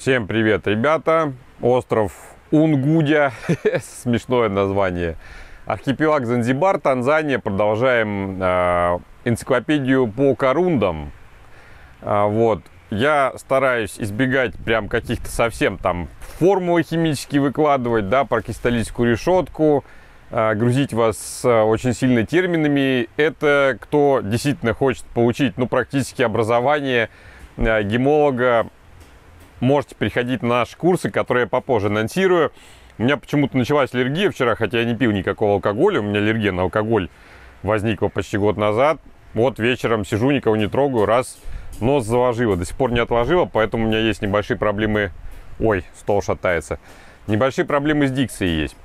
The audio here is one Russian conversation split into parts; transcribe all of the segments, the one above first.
Всем привет, ребята! Остров Унгудя, смешное название. Архипелаг Занзибар, Танзания. Продолжаем э, энциклопедию по корундам. Э, вот. Я стараюсь избегать прям каких-то совсем там формулы химические выкладывать, да, про кристаллическую решетку, э, грузить вас э, очень сильно терминами. Это кто действительно хочет получить, ну, практически образование э, гемолога, можете приходить на наши курсы, которые я попозже анонсирую. У меня почему-то началась аллергия вчера, хотя я не пил никакого алкоголя. У меня аллергия на алкоголь возникла почти год назад. Вот вечером сижу, никого не трогаю, раз нос заложила. До сих пор не отложила, поэтому у меня есть небольшие проблемы... Ой, стол шатается. Небольшие проблемы с дикцией есть.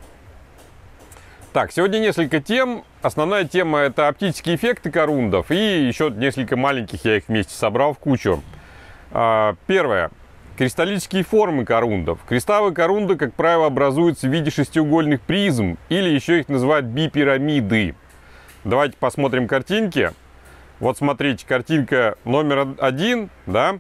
Так, сегодня несколько тем. Основная тема это оптические эффекты корундов. И еще несколько маленьких я их вместе собрал в кучу. А, первое. Кристаллические формы корундов. Кристаллы корунда, как правило, образуются в виде шестиугольных призм, или еще их называют бипирамиды. Давайте посмотрим картинки. Вот смотрите, картинка номер один, да,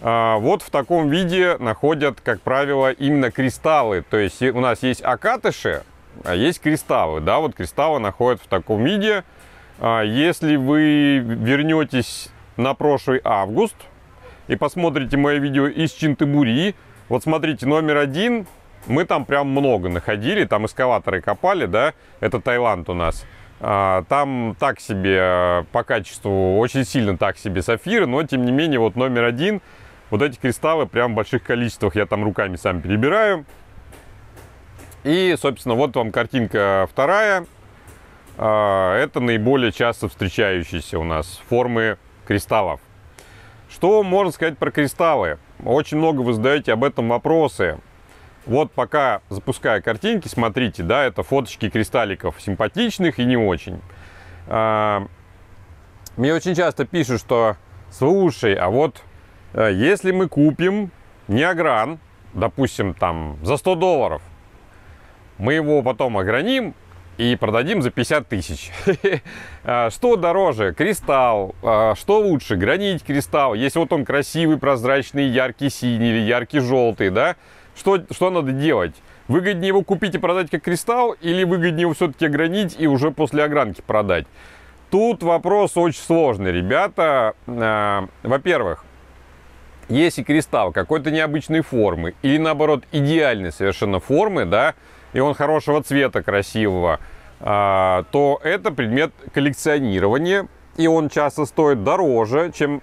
а, вот в таком виде находят, как правило, именно кристаллы. То есть у нас есть окатыши, а есть кристаллы, да, вот кристаллы находят в таком виде. А, если вы вернетесь на прошлый август, и посмотрите мое видео из Чинтыбури, вот смотрите, номер один, мы там прям много находили, там эскаваторы копали, да, это Таиланд у нас. А, там так себе э, по качеству, очень сильно так себе сапфиры, но тем не менее вот номер один, вот эти кристаллы прям в больших количествах я там руками сам перебираю. И, собственно, вот вам картинка вторая. А, это наиболее часто встречающиеся у нас формы кристаллов. Что можно сказать про кристаллы? Очень много вы задаете об этом вопросы. Вот пока запускаю картинки, смотрите, да, это фоточки кристалликов симпатичных и не очень. А, мне очень часто пишут, что слушай, а вот э, если мы купим неогран, допустим, там за 100 долларов, мы его потом ограним и продадим за 50 тысяч. А, что дороже? Кристалл. А, что лучше? Гранить кристалл. Если вот он красивый, прозрачный, яркий синий или яркий желтый, да? Что, что надо делать? Выгоднее его купить и продать как кристалл или выгоднее его все-таки огранить и уже после огранки продать? Тут вопрос очень сложный, ребята. А, во-первых, если кристалл какой-то необычной формы или наоборот идеальной совершенно формы, да, и он хорошего цвета, красивого, а, то это предмет коллекционирования, и он часто стоит дороже, чем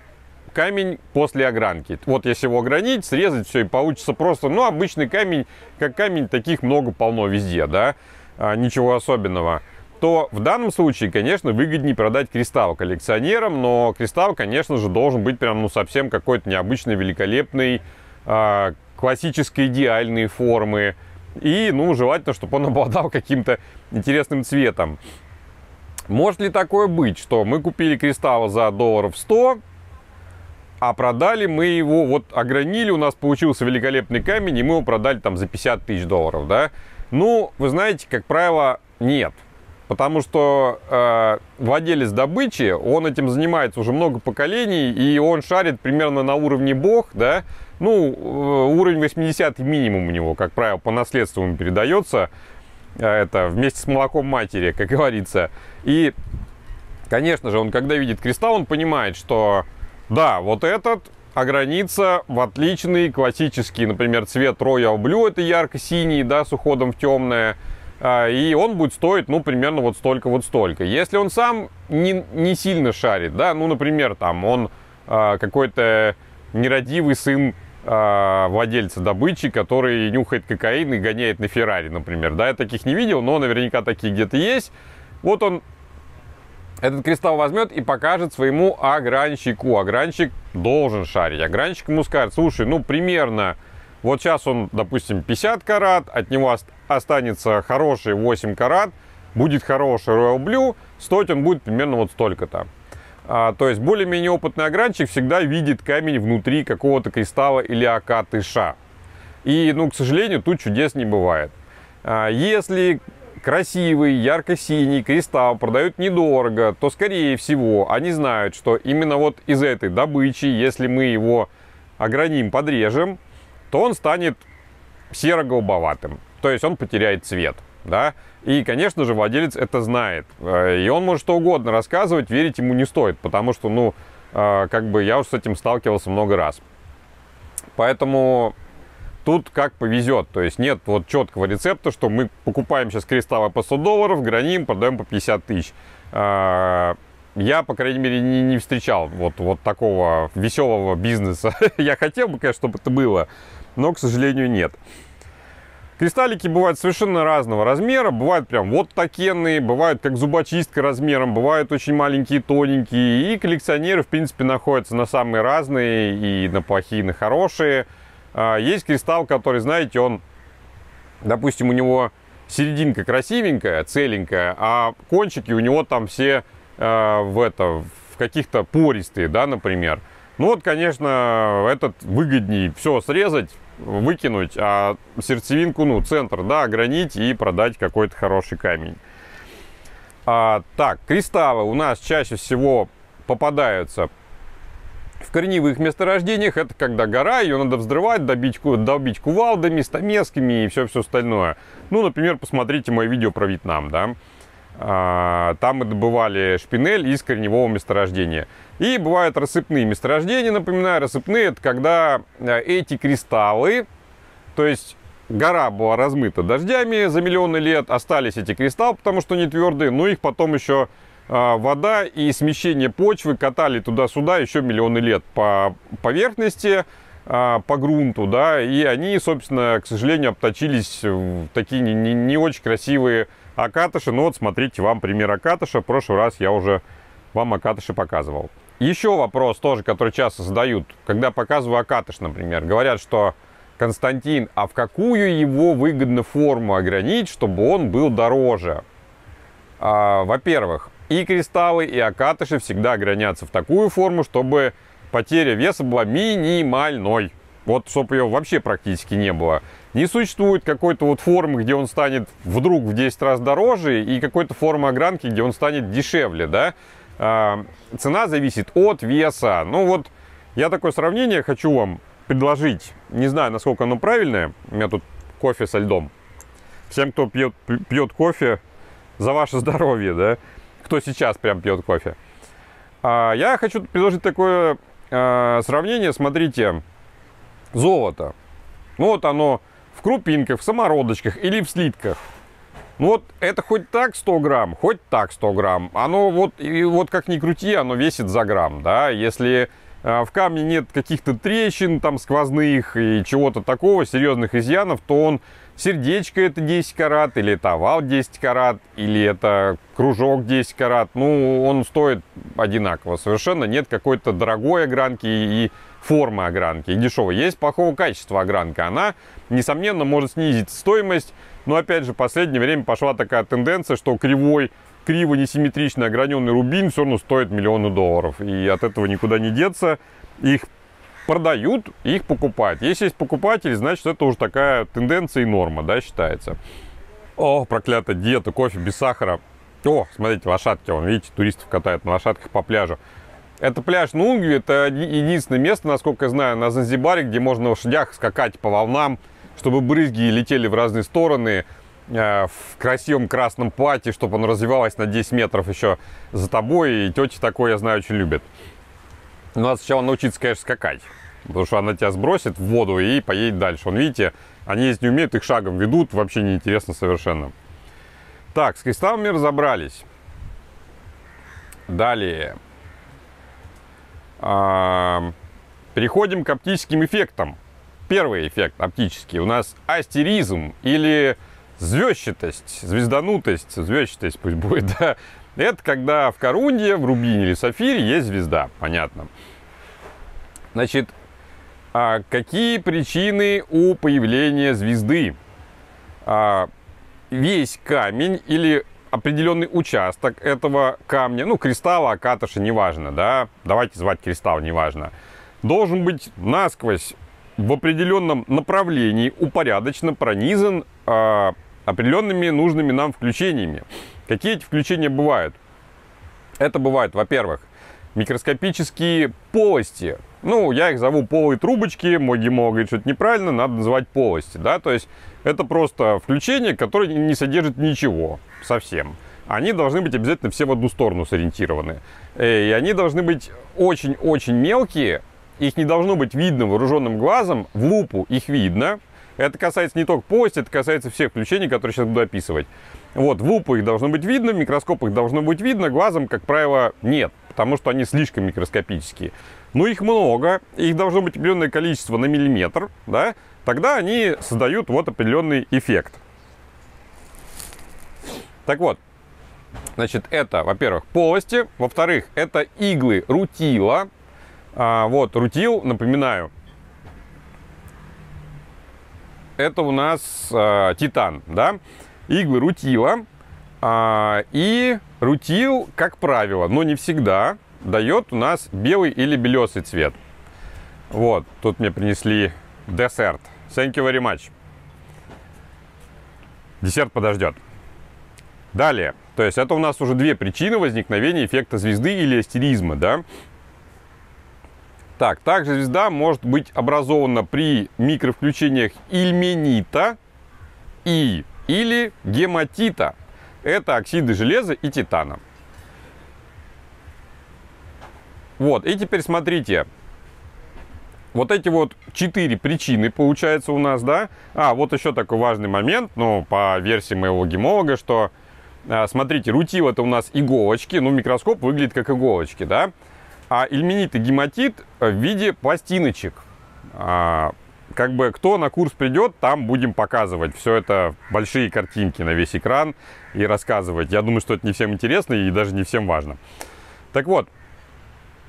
камень после огранки. Вот если его огранить, срезать все, и получится просто, ну, обычный камень, как камень, таких много полно везде, да, а, ничего особенного то в данном случае, конечно, выгоднее продать кристалл коллекционерам, но кристалл, конечно же, должен быть прям, ну, совсем какой-то необычный, великолепный, э, классической идеальной формы, и, ну, желательно, чтобы он обладал каким-то интересным цветом. Может ли такое быть, что мы купили кристалл за долларов 100, а продали мы его, вот огранили, у нас получился великолепный камень, и мы его продали там за 50 тысяч долларов, да? Ну, вы знаете, как правило, нет. Потому что э, владелец добычи, он этим занимается уже много поколений, и он шарит примерно на уровне бог, да, ну, э, уровень 80 минимум у него, как правило, по наследству ему передается. Э, это вместе с молоком матери, как говорится. И, конечно же, он когда видит кристалл, он понимает, что да, вот этот огранится в отличный классический, например, цвет Royal Blue, это ярко-синий, да, с уходом в темное. А, и он будет стоить, ну, примерно вот столько, вот столько. Если он сам не, не сильно шарит, да, ну, например, там, он а, какой-то нерадивый сын э, владельца добычи, который нюхает кокаин и гоняет на Феррари, например. Да, я таких не видел, но наверняка такие где-то есть. Вот он этот кристалл возьмет и покажет своему огранщику. Огранщик должен шарить. Огранщик ему скажет, слушай, ну примерно, вот сейчас он, допустим, 50 карат, от него останется хороший 8 карат, будет хороший Royal Blue, стоить он будет примерно вот столько-то. А, то есть более-менее опытный огранчик всегда видит камень внутри какого-то кристалла или окатыша. И, ну, к сожалению, тут чудес не бывает. А, если красивый, ярко-синий кристалл продают недорого, то, скорее всего, они знают, что именно вот из этой добычи, если мы его ограним, подрежем, то он станет серо-голубоватым. То есть он потеряет цвет. Да? И, конечно же, владелец это знает. Э, и он может что угодно рассказывать, верить ему не стоит, потому что, ну, э, как бы я уже с этим сталкивался много раз. Поэтому тут как повезет. То есть нет вот четкого рецепта, что мы покупаем сейчас кристаллы по 100 долларов, граним, продаем по 50 тысяч. Э, я, по крайней мере, не, не встречал вот, вот такого веселого бизнеса. я хотел бы, конечно, чтобы это было, но, к сожалению, нет. Кристаллики бывают совершенно разного размера. Бывают прям вот такенные, бывают как зубочистка размером, бывают очень маленькие, тоненькие. И коллекционеры, в принципе, находятся на самые разные, и на плохие, и на хорошие. А, есть кристалл, который, знаете, он, допустим, у него серединка красивенькая, целенькая, а кончики у него там все э, в это, в каких-то пористые, да, например. Ну вот, конечно, этот выгодней все срезать, выкинуть, а сердцевинку, ну, центр, да, огранить и продать какой-то хороший камень. А, так, кристаллы у нас чаще всего попадаются в корневых месторождениях. Это когда гора, ее надо взрывать, добить, добить кувалдами, стамесками и все-все остальное. Ну, например, посмотрите мое видео про Вьетнам, да. А, там мы добывали шпинель из корневого месторождения. И бывают рассыпные месторождения, напоминаю, рассыпные это когда э, эти кристаллы, то есть гора была размыта дождями за миллионы лет, остались эти кристаллы, потому что они твердые, но их потом еще а, вода и смещение почвы катали туда-сюда еще миллионы лет по поверхности, а, по грунту, да, и они, собственно, к сожалению, обточились в такие не, не очень красивые акатыши. Ну вот, смотрите, вам пример акатыша. В прошлый раз я уже вам акатыши показывал. Еще вопрос тоже, который часто задают, когда показываю акатыш, например. Говорят, что Константин, а в какую его выгодно форму ограничить, чтобы он был дороже? А, во-первых, и кристаллы, и акатыши всегда гранятся в такую форму, чтобы потеря веса была минимальной. Вот, чтобы ее вообще практически не было. Не существует какой-то вот формы, где он станет вдруг в 10 раз дороже, и какой-то формы огранки, где он станет дешевле, да. А, цена зависит от веса. Ну вот, я такое сравнение хочу вам предложить. Не знаю, насколько оно правильное. У меня тут кофе со льдом. Всем, кто пьет, пьет кофе, за ваше здоровье, да. Кто сейчас прям пьет кофе. А, я хочу предложить такое а, сравнение. Смотрите, золото. Ну вот оно в крупинках, в самородочках или в слитках. Ну вот это хоть так 100 грамм, хоть так 100 грамм. Оно вот, и вот как ни крути, оно весит за грамм, да. Если в камне нет каких-то трещин там сквозных и чего-то такого, серьезных изъянов, то он сердечко это 10 карат, или это овал 10 карат, или это кружок 10 карат. Ну, он стоит одинаково совершенно. Нет какой-то дорогой огранки и формы огранки и дешевой. Есть плохого качества огранка. Она, несомненно, может снизить стоимость. Но, опять же, в последнее время пошла такая тенденция, что кривой, криво несимметрично ограненный рубин все равно стоит миллионы долларов. И от этого никуда не деться. Их продают, их покупают. Если есть покупатель, значит, это уже такая тенденция и норма, да, считается. О, проклятая диета, кофе без сахара. О, смотрите, лошадки, вон, видите, туристов катают на лошадках по пляжу. Это пляж Нунгви, это единственное место, насколько я знаю, на Занзибаре, где можно на лошадях скакать по волнам, чтобы брызги летели в разные стороны, в красивом красном платье, чтобы оно развивалось на 10 метров еще за тобой. И тети такое, я знаю, очень любят. Но надо сначала научиться, конечно, скакать. Потому что она тебя сбросит в воду и поедет дальше. Вон, видите, они если не умеют, их шагом ведут. Вообще неинтересно совершенно. Так, с кристаллами разобрались. Далее. Переходим к оптическим эффектам. Первый эффект оптический у нас астеризм или звездчатость, звезданутость, звездчатость пусть будет, да. Это когда в корунде, в рубине или сафире есть звезда, понятно. Значит, а какие причины у появления звезды? А, весь камень или определенный участок этого камня, ну, кристалла, акатыша, неважно, да, давайте звать кристалл, неважно, должен быть насквозь в определенном направлении упорядоченно пронизан э, определенными нужными нам включениями. Какие эти включения бывают? Это бывают, во-первых, микроскопические полости Ну, я их зову полые трубочки, мой гемолог говорит, что это неправильно, надо называть полости, да, то есть это просто включение, которое не содержит ничего совсем. Они должны быть обязательно все в одну сторону сориентированы. Э, и они должны быть очень-очень мелкие, их не должно быть видно вооруженным глазом, в лупу их видно. Это касается не только полости, это касается всех включений, которые сейчас буду описывать. Вот, в лупу их должно быть видно, в микроскоп их должно быть видно, глазом, как правило, нет, потому что они слишком микроскопические. Но их много, их должно быть определенное количество на миллиметр, да, тогда они создают вот определенный эффект. Так вот, значит, это, во-первых, полости, во-вторых, это иглы рутила. А, вот, рутил, напоминаю, это у нас а, титан, да, иглы рутила. А, и рутил, как правило, но не всегда, дает у нас белый или белесый цвет. Вот, тут мне принесли десерт. Thank you very much. Десерт подождет. Далее, то есть это у нас уже две причины возникновения эффекта звезды или астеризма, да. Так, также звезда может быть образована при микровключениях ильменита и или гематита. Это оксиды железа и титана. Вот, и теперь смотрите. Вот эти вот четыре причины получается у нас, да? А, вот еще такой важный момент, ну, по версии моего гемолога, что, а, смотрите, рутил это у нас иголочки, ну, микроскоп выглядит как иголочки, да? А ильменит и гематит в виде пластиночек. А, как бы кто на курс придет, там будем показывать все это, большие картинки на весь экран и рассказывать. Я думаю, что это не всем интересно и даже не всем важно. Так вот,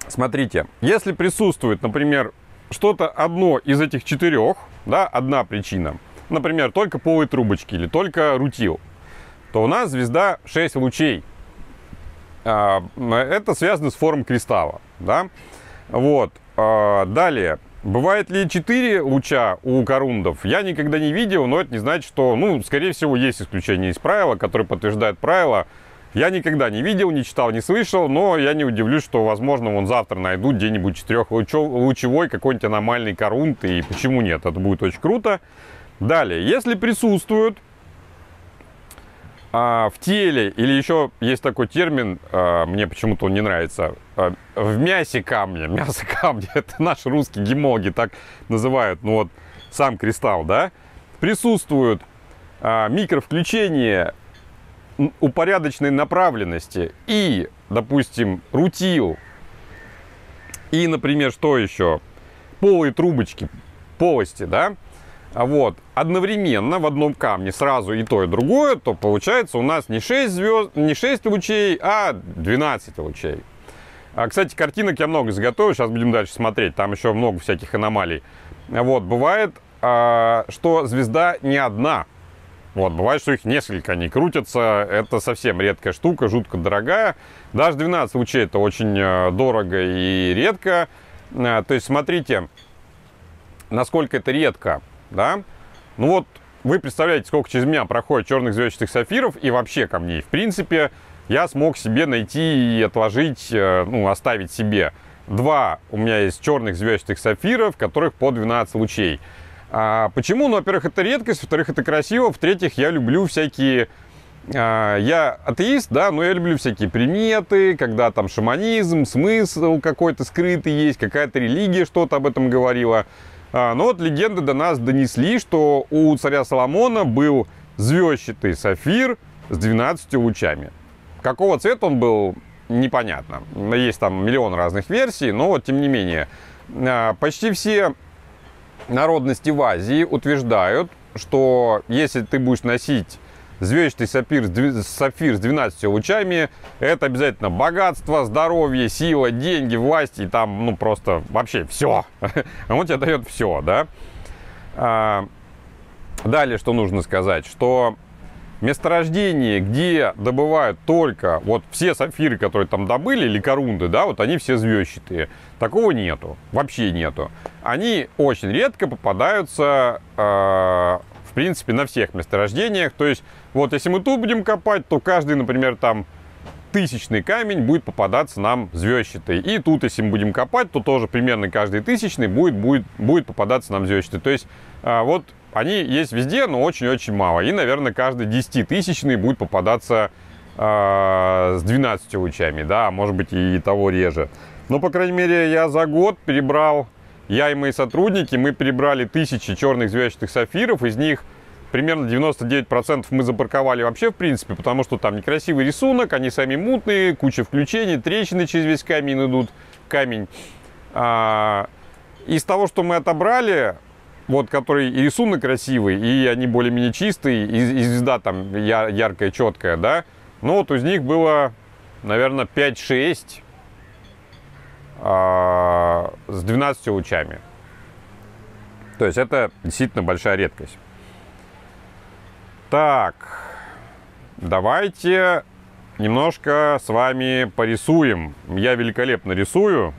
смотрите, если присутствует, например, что-то одно из этих четырех, да, одна причина, например, только полые трубочки или только рутил, то у нас звезда 6 лучей. А, это связано с формой кристалла, да. Вот. А, далее, Бывает ли 4 луча у корундов? Я никогда не видел, но это не значит, что, ну, скорее всего, есть исключение из правила, которое подтверждает правило. Я никогда не видел, не читал, не слышал, но я не удивлюсь, что, возможно, вон завтра найдут где-нибудь четырехлучевой какой-нибудь аномальный корунд, и почему нет, это будет очень круто. Далее, если присутствуют а, в теле, или еще есть такой термин, а, мне почему-то он не нравится, а, в мясе камня, мясо камня, это наши русские гемологи так называют, ну вот сам кристалл, да, присутствуют а, микровключения упорядоченной направленности и, допустим, рутил, и, например, что еще, полые трубочки, полости, да, вот, одновременно в одном камне сразу и то, и другое, то получается у нас не 6 звезд, не 6 лучей, а 12 лучей. А, кстати, картинок я много изготовил, сейчас будем дальше смотреть, там еще много всяких аномалий. Вот, бывает, а, что звезда не одна. Вот, бывает, что их несколько, они крутятся, это совсем редкая штука, жутко дорогая. Даже 12 лучей это очень э, дорого и редко. А, то есть, смотрите, насколько это редко да, ну вот вы представляете, сколько через меня проходит черных звездчатых сапфиров и вообще камней. В принципе, я смог себе найти и отложить, э, ну, оставить себе два у меня есть черных звездчатых сапфиров, которых по 12 лучей. А почему? Ну, во-первых, это редкость, во-вторых, это красиво, в-третьих, я люблю всякие... А, я атеист, да, но я люблю всякие приметы, когда там шаманизм, смысл какой-то скрытый есть, какая-то религия что-то об этом говорила. А, но вот легенды до нас донесли, что у царя Соломона был звездчатый сафир с 12 лучами. Какого цвета он был, непонятно. Есть там миллион разных версий, но вот тем не менее. А, почти все народности в Азии утверждают, что если ты будешь носить звездчатый сапфир, сапфир с 12 лучами, это обязательно богатство, здоровье, сила, деньги, власть и там, ну, просто вообще все. Он тебе дает все, да. А, далее, что нужно сказать, что месторождение, где добывают только вот все сапфиры, которые там добыли, или корунды, да, вот они все звездчатые. Такого нету, вообще нету. Они очень редко попадаются э, принципе, на всех месторождениях. То есть, вот если мы тут будем копать, то каждый, например, там тысячный камень будет попадаться нам звездчатый. И тут, если мы будем копать, то тоже примерно каждый тысячный будет, будет, будет попадаться нам звездчатый. То есть а, вот они есть везде, но очень-очень мало. И, наверное, каждый 10-тысячный будет попадаться э, с 12 лучами, да, может быть и того реже. Но, по крайней мере, я за год перебрал, я и мои сотрудники, мы перебрали тысячи черных звездчатых сафиров, из них примерно 99% мы запарковали вообще, в принципе, потому что там некрасивый рисунок, они сами мутные, куча включений, трещины через весь камень идут, камень. А, из того, что мы отобрали, вот, который и рисунок красивый, и они более-менее чистые, и, и звезда там яркая, четкая, да. Ну, вот из них было, наверное, 5-6 а, с 12 лучами. То есть это действительно большая редкость. Так, давайте немножко с вами порисуем. Я великолепно рисую.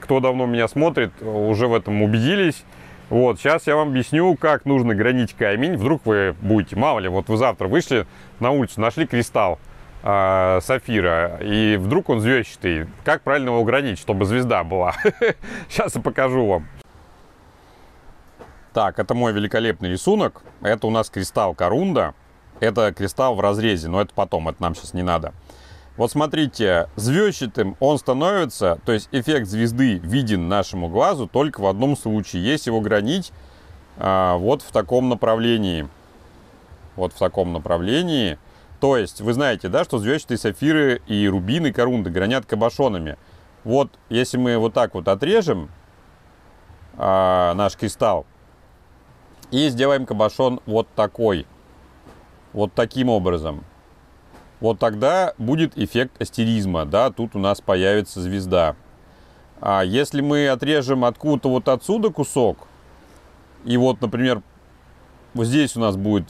Кто давно меня смотрит, уже в этом убедились. Вот, сейчас я вам объясню, как нужно гранить камень. Вдруг вы будете, мало ли, вот вы завтра вышли на улицу, нашли кристалл э, сафира, и вдруг он звездчатый. Как правильно его гранить, чтобы звезда была? Сейчас я покажу вам. Так, это мой великолепный рисунок. Это у нас кристалл корунда. Это кристалл в разрезе, но это потом, это нам сейчас не надо. Вот смотрите, звездчатым он становится, то есть эффект звезды виден нашему глазу только в одном случае, если его гранить а, вот в таком направлении. Вот в таком направлении. То есть, вы знаете, да, что звездчатые сафиры и рубины корунды гранят кабошонами. Вот, если мы вот так вот отрежем а, наш кристалл и сделаем кабошон вот такой, вот таким образом – вот тогда будет эффект астеризма, да, тут у нас появится звезда. А если мы отрежем откуда-то вот отсюда кусок, и вот, например, вот здесь у нас будет,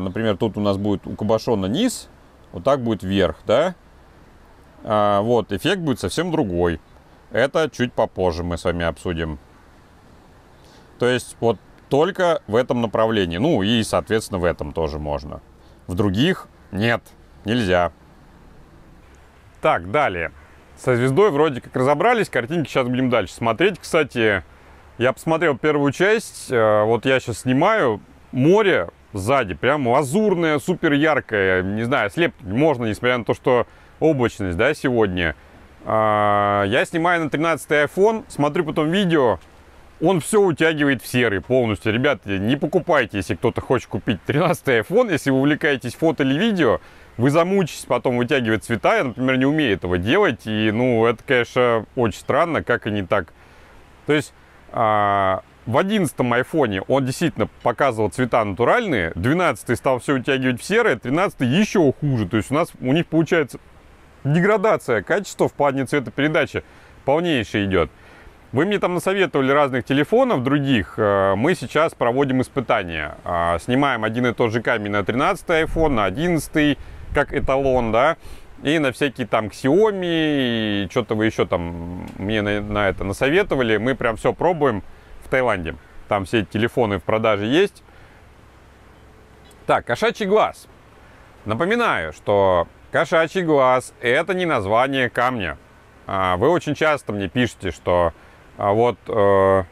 например, тут у нас будет у кабошона низ, вот так будет вверх, да, а, вот, эффект будет совсем другой. Это чуть попозже мы с вами обсудим. То есть вот только в этом направлении. Ну и, соответственно, в этом тоже можно. В других нет. Нельзя. Так, далее. Со звездой вроде как разобрались, картинки сейчас будем дальше смотреть. Кстати, я посмотрел первую часть, э, вот я сейчас снимаю, море сзади, прям лазурное, супер яркое, не знаю, слепнуть можно, несмотря на то, что облачность, да, сегодня. А, я снимаю на 13 iPhone, смотрю потом видео, он все утягивает в серый полностью. Ребята, не покупайте, если кто-то хочет купить 13 iPhone, если вы увлекаетесь фото или видео, вы замучитесь потом вытягивать цвета. Я, например, не умею этого делать. И, ну, это, конечно, очень странно, как они так... То есть, а, в 11 айфоне он действительно показывал цвета натуральные. 12 стал все утягивать в серое, 13 еще хуже. То есть, у нас, у них получается деградация качества в плане цветопередачи полнейшая идет. Вы мне там насоветовали разных телефонов других. Э, мы сейчас проводим испытания. А, снимаем один и тот же камень на 13 iPhone, на 11 как эталон, да, и на всякие там Xiaomi, и что-то вы еще там мне на, на это насоветовали. Мы прям все пробуем Таиланде. Там все телефоны в продаже есть. Так, кошачий глаз. Напоминаю, что кошачий глаз это не название камня. А, вы очень часто мне пишете, что а, вот э,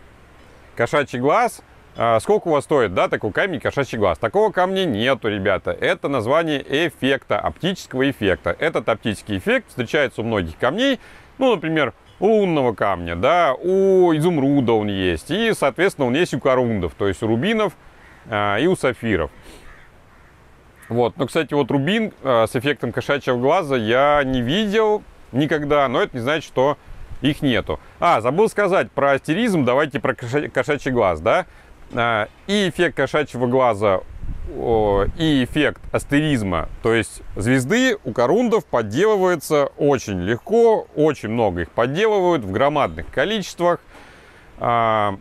кошачий глаз а, сколько у вас стоит, да, такой камень кошачий глаз? Такого камня нету, ребята. Это название эффекта, оптического эффекта. Этот оптический эффект встречается у многих камней. Ну, например, у лунного камня, да, у изумруда он есть. И, соответственно, он есть у корундов, то есть у рубинов а, и у сафиров. Вот, но, кстати, вот рубин а, с эффектом кошачьего глаза я не видел никогда, но это не значит, что их нету. А, забыл сказать про астеризм, давайте про кошачий глаз, да. А, и эффект кошачьего глаза, и эффект астеризма, то есть звезды у корундов подделываются очень легко, очень много их подделывают в громадных количествах. А,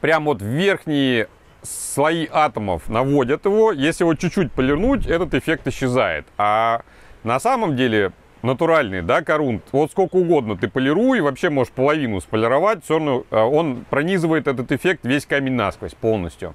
прям вот верхние слои атомов наводят его, если его чуть-чуть полирнуть, этот эффект исчезает. А на самом деле натуральный, да, корунт, вот сколько угодно ты полируй, вообще можешь половину сполировать, все равно э, он пронизывает этот эффект весь камень насквозь полностью.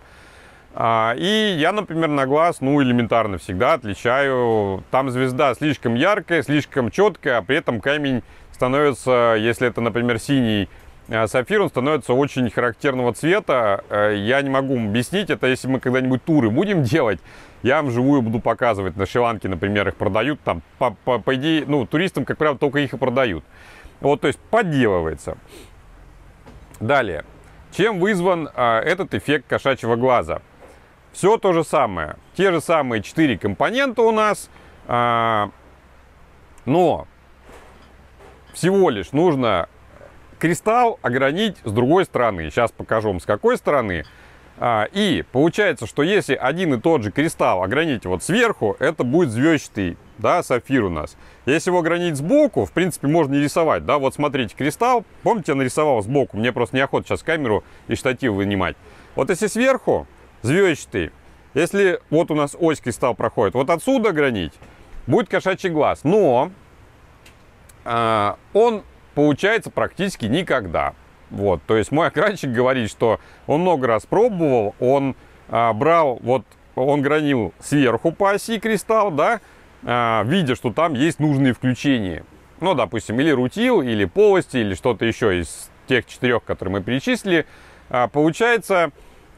А, и я, например, на глаз, ну, элементарно всегда отличаю. Там звезда слишком яркая, слишком четкая, а при этом камень становится, если это, например, синий э, сапфир, он становится очень характерного цвета. Э, я не могу объяснить это, если мы когда-нибудь туры будем делать, я вам живую буду показывать. На Шри-Ланке, например, их продают. Там, по, по, по идее, ну, туристам, как правило, только их и продают. Вот, то есть подделывается. Далее. Чем вызван а, этот эффект кошачьего глаза? Все то же самое. Те же самые четыре компонента у нас. А, но всего лишь нужно кристалл огранить с другой стороны. Сейчас покажу вам с какой стороны. А, и получается, что если один и тот же кристалл огранить вот сверху, это будет звездчатый, да, сапфир у нас. Если его огранить сбоку, в принципе, можно не рисовать, да, вот смотрите, кристалл, помните, я нарисовал сбоку, мне просто неохота сейчас камеру и штатив вынимать. Вот если сверху, звездчатый, если вот у нас ось кристалл проходит, вот отсюда огранить, будет кошачий глаз, но а, он получается практически никогда. Вот, то есть мой экранчик говорит, что он много раз пробовал, он а, брал, вот, он гранил сверху по оси кристалл, да, а, видя, что там есть нужные включения. Ну, допустим, или рутил, или полости, или что-то еще из тех четырех, которые мы перечислили. Получается,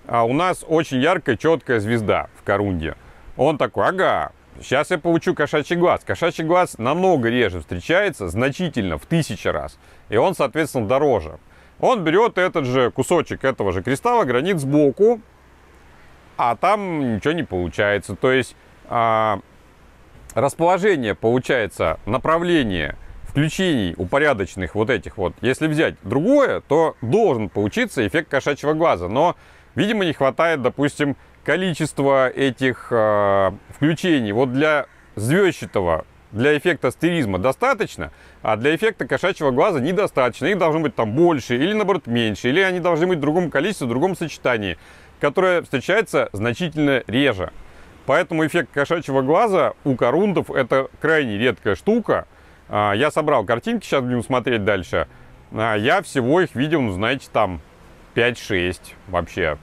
а, у нас очень яркая, четкая звезда в корунде. Он такой, ага, Сейчас я получу кошачий глаз. Кошачий глаз намного реже встречается, значительно, в тысячи раз. И он, соответственно, дороже. Он берет этот же кусочек этого же кристалла, гранит сбоку, а там ничего не получается. То есть а, расположение, получается, направление включений упорядоченных вот этих вот, если взять другое, то должен получиться эффект кошачьего глаза. Но, видимо, не хватает, допустим, количества этих э, включений. Вот для звездчатого для эффекта стеризма достаточно, а для эффекта кошачьего глаза недостаточно. Их должно быть там больше или наоборот меньше, или они должны быть в другом количестве, в другом сочетании, которое встречается значительно реже. Поэтому эффект кошачьего глаза у корундов это крайне редкая штука. А, я собрал картинки, сейчас будем смотреть дальше. А, я всего их видел, ну, знаете, там 5-6 вообще.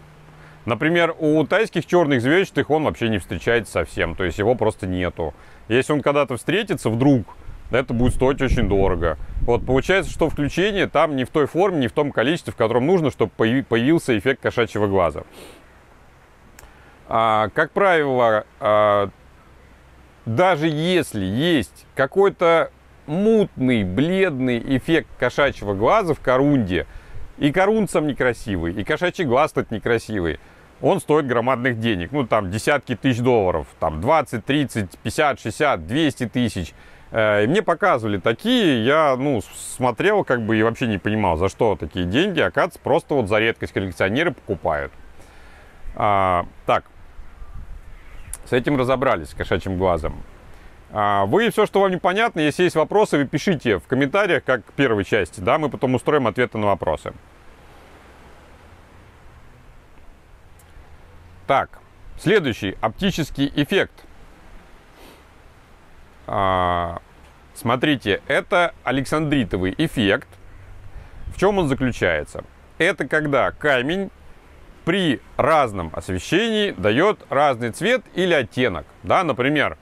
Например, у тайских черных звездчатых он вообще не встречается совсем, то есть его просто нету. Если он когда-то встретится вдруг, это будет стоить очень дорого. Вот получается, что включение там не в той форме, не в том количестве, в котором нужно, чтобы появился эффект кошачьего глаза. А, как правило, а, даже если есть какой-то мутный, бледный эффект кошачьего глаза в корунде, и корун сам некрасивый, и кошачий глаз тут некрасивый, он стоит громадных денег. Ну, там, десятки тысяч долларов. Там, 20, 30, 50, 60, 200 тысяч. Э, и мне показывали такие, я, ну, смотрел, как бы, и вообще не понимал, за что такие деньги. Оказывается, просто вот за редкость коллекционеры покупают. А, так, с этим разобрались, кошачьим глазом. А, вы все, что вам непонятно, если есть вопросы, вы пишите в комментариях, как к первой части, да, мы потом устроим ответы на вопросы. Так, следующий оптический эффект. А, смотрите, это александритовый эффект. В чем он заключается? Это когда камень при разном освещении дает разный цвет или оттенок. Да, например,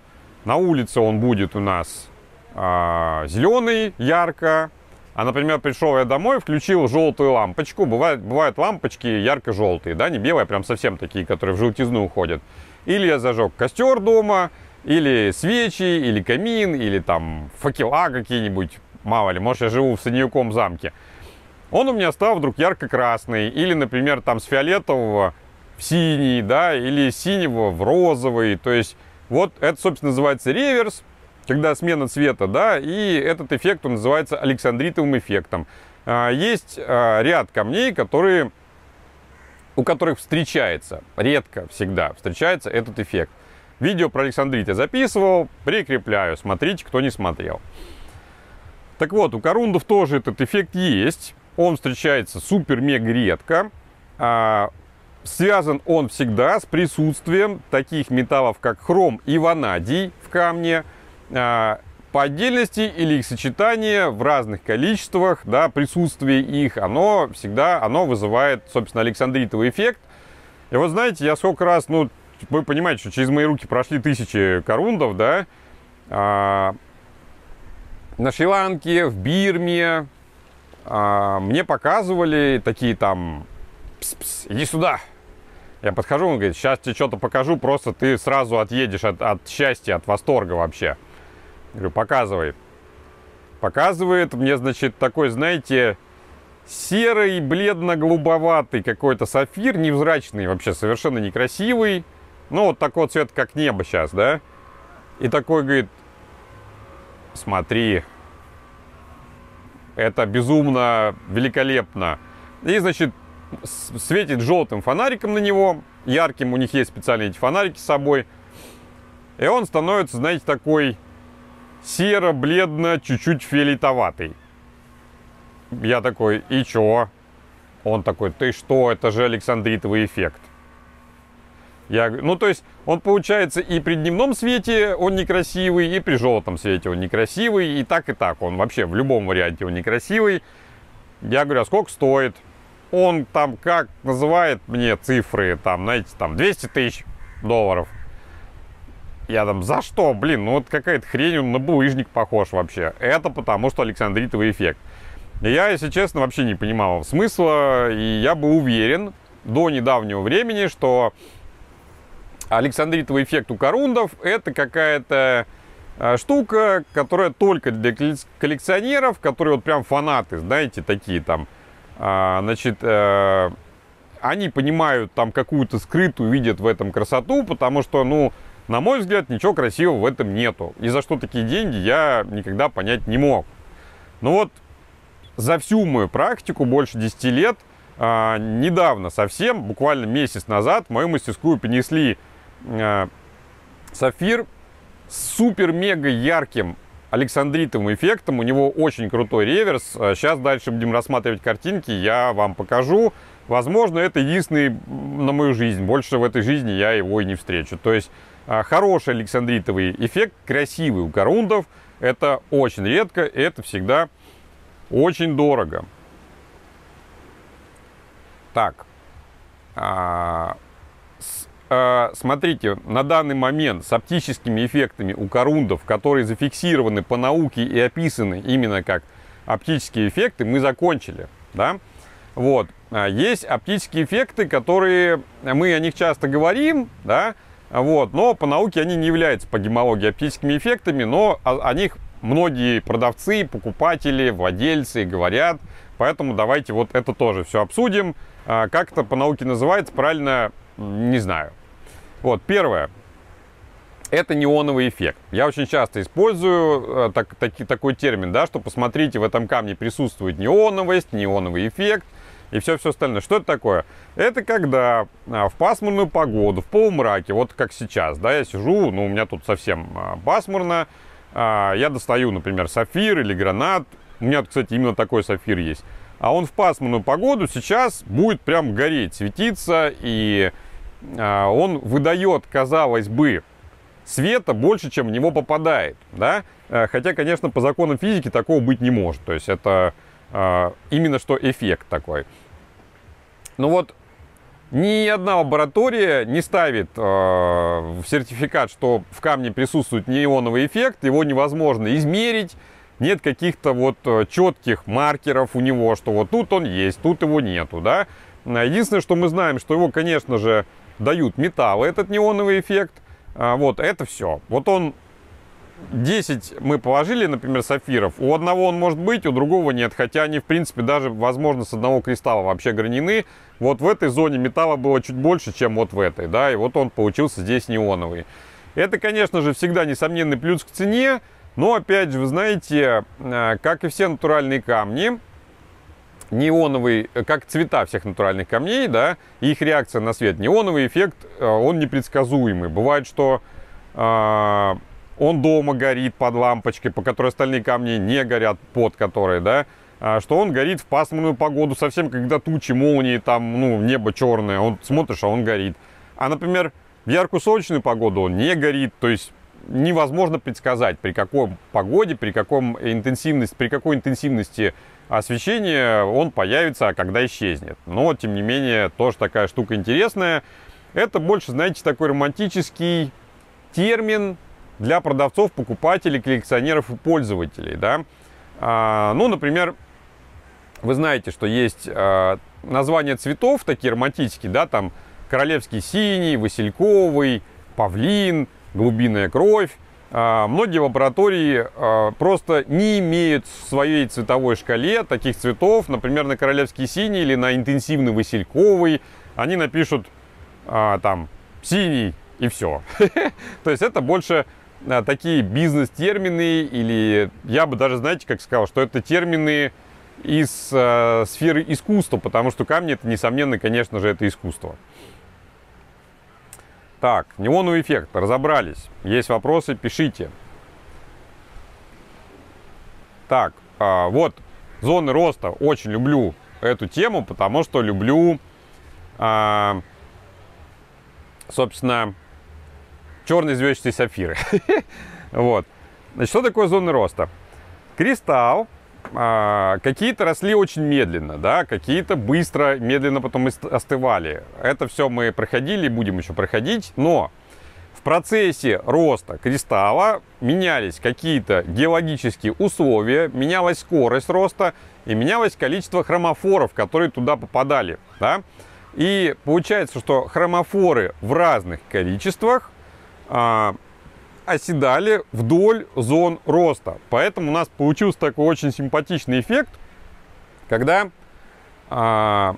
на улице он будет у нас а, зеленый, ярко, а, например, пришел я домой, включил желтую лампочку. Бывают, бывают лампочки ярко-желтые, да, не белые, а прям совсем такие, которые в желтизну уходят. Или я зажег костер дома, или свечи, или камин, или там факела какие-нибудь. Мало ли, может, я живу в Саньюком замке. Он у меня стал вдруг ярко-красный. Или, например, там с фиолетового в синий, да, или синего в розовый. То есть, вот это, собственно, называется реверс когда смена цвета, да, и этот эффект он называется александритовым эффектом. А, есть а, ряд камней, которые, у которых встречается, редко всегда встречается этот эффект. Видео про александрит я записывал, прикрепляю, смотрите, кто не смотрел. Так вот, у корундов тоже этот эффект есть, он встречается супер-мега редко. А, связан он всегда с присутствием таких металлов, как хром и ванадий в камне – а, по отдельности или их сочетание в разных количествах, да, присутствие их, оно всегда, оно вызывает, собственно, александритовый эффект. И вот знаете, я сколько раз, ну, вы понимаете, что через мои руки прошли тысячи корундов, да, а, на Шри-Ланке, в Бирме, а, мне показывали такие там, Пс -пс, иди сюда. Я подхожу, он говорит, сейчас тебе что-то покажу, просто ты сразу отъедешь от, от счастья, от восторга вообще. Я говорю, показывай. Показывает мне, значит, такой, знаете, серый, бледно-голубоватый какой-то сафир, невзрачный, вообще совершенно некрасивый. Ну, вот такой цвет, как небо сейчас, да? И такой, говорит, смотри, это безумно великолепно. И, значит, светит желтым фонариком на него, ярким, у них есть специальные эти фонарики с собой. И он становится, знаете, такой серо-бледно, чуть-чуть фиолетоватый. Я такой, и чё? Он такой, ты что, это же Александритовый эффект. Я, ну, то есть, он получается и при дневном свете он некрасивый, и при желтом свете он некрасивый, и так, и так. Он вообще в любом варианте он некрасивый. Я говорю, а сколько стоит? Он там как называет мне цифры, там, знаете, там 200 тысяч долларов. Я там, за что? Блин, ну вот какая-то хрень, он на булыжник похож вообще. Это потому, что Александритовый эффект. Я, если честно, вообще не понимал смысла, и я был уверен до недавнего времени, что Александритовый эффект у корундов это какая-то а, штука, которая только для коллекционеров, которые вот прям фанаты, знаете, такие там, значит, э, они понимают там какую-то скрытую, видят в этом красоту, потому что, ну, на мой взгляд, ничего красивого в этом нету. И за что такие деньги, я никогда понять не мог. Но вот за всю мою практику, больше 10 лет, а, недавно совсем, буквально месяц назад, в мою мастерскую принесли а, сапфир с супер-мега ярким александритовым эффектом. У него очень крутой реверс. Сейчас а, дальше будем рассматривать картинки, я вам покажу. Возможно, это единственный на мою жизнь. Больше в этой жизни я его и не встречу. То есть а, хороший александритовый эффект, красивый у корундов. Это очень редко, это всегда очень дорого. Так, а, смотрите, на данный момент с оптическими эффектами у корундов, которые зафиксированы по науке и описаны именно как оптические эффекты, мы закончили. Да? Вот. Есть оптические эффекты, которые мы о них часто говорим, да, вот. Но по науке они не являются по гемологии оптическими эффектами, но о, о них многие продавцы, покупатели, владельцы говорят. Поэтому давайте вот это тоже все обсудим. А, как это по науке называется, правильно, не знаю. Вот, первое. Это неоновый эффект. Я очень часто использую э, так, таки, такой термин, да, что посмотрите, в этом камне присутствует неоновость, неоновый эффект – и все-все остальное. Что это такое? Это когда а, в пасмурную погоду, в полумраке, вот как сейчас, да, я сижу, ну, у меня тут совсем а, пасмурно, а, я достаю, например, сафир или гранат, у меня, кстати, именно такой сафир есть, а он в пасмурную погоду сейчас будет прям гореть, светиться, и он выдает, казалось бы, света больше, чем в него попадает, да, хотя, конечно, по законам физики такого быть не может, то есть это именно что эффект такой. Ну вот ни одна лаборатория не ставит э, в сертификат, что в камне присутствует неоновый эффект, его невозможно измерить, нет каких-то вот э, четких маркеров у него, что вот тут он есть, тут его нету, да. Единственное, что мы знаем, что его, конечно же, дают металлы, этот неоновый эффект, а, вот, это все. Вот он 10 мы положили, например, сапфиров, у одного он может быть, у другого нет, хотя они, в принципе, даже, возможно, с одного кристалла вообще гранены. Вот в этой зоне металла было чуть больше, чем вот в этой, да, и вот он получился здесь неоновый. Это, конечно же, всегда несомненный плюс к цене, но, опять же, вы знаете, э, как и все натуральные камни, неоновый, э, как цвета всех натуральных камней, да, их реакция на свет, неоновый эффект, э, он непредсказуемый. Бывает, что он дома горит под лампочкой, по которой остальные камни не горят, под которой, да, а, что он горит в пасмурную погоду, совсем когда тучи, молнии, там, ну, небо черное, он смотришь, а он горит. А, например, в яркую солнечную погоду он не горит, то есть невозможно предсказать, при какой погоде, при, каком интенсивности, при какой интенсивности освещения он появится, а когда исчезнет. Но, тем не менее, тоже такая штука интересная. Это больше, знаете, такой романтический термин для продавцов, покупателей, коллекционеров и пользователей. Да? А, ну, например, вы знаете, что есть а, названия цветов такие романтические, да, там королевский синий, васильковый, павлин, глубинная кровь. А, многие лаборатории а, просто не имеют в своей цветовой шкале таких цветов, например, на королевский синий или на интенсивный васильковый. Они напишут а, там синий и все. То есть это больше такие бизнес-термины или я бы даже, знаете, как сказал, что это термины из сферы искусства, потому что камни это, несомненно, конечно же, это искусство. Так, неоновый эффект, разобрались. Есть вопросы, пишите. Так, э, вот, зоны роста. Очень люблю эту тему, потому что люблю, э, собственно, черные звездчатые сапфиры. Вот. Значит, что такое зоны роста? Кристалл а, какие-то росли очень медленно, да, какие-то быстро, медленно потом остывали. Это все мы проходили и будем еще проходить, но в процессе роста кристалла менялись какие-то геологические условия, менялась скорость роста и менялось количество хромофоров, которые туда попадали, да. И получается, что хромофоры в разных количествах а, оседали вдоль зон роста. Поэтому у нас получился такой очень симпатичный эффект, когда а,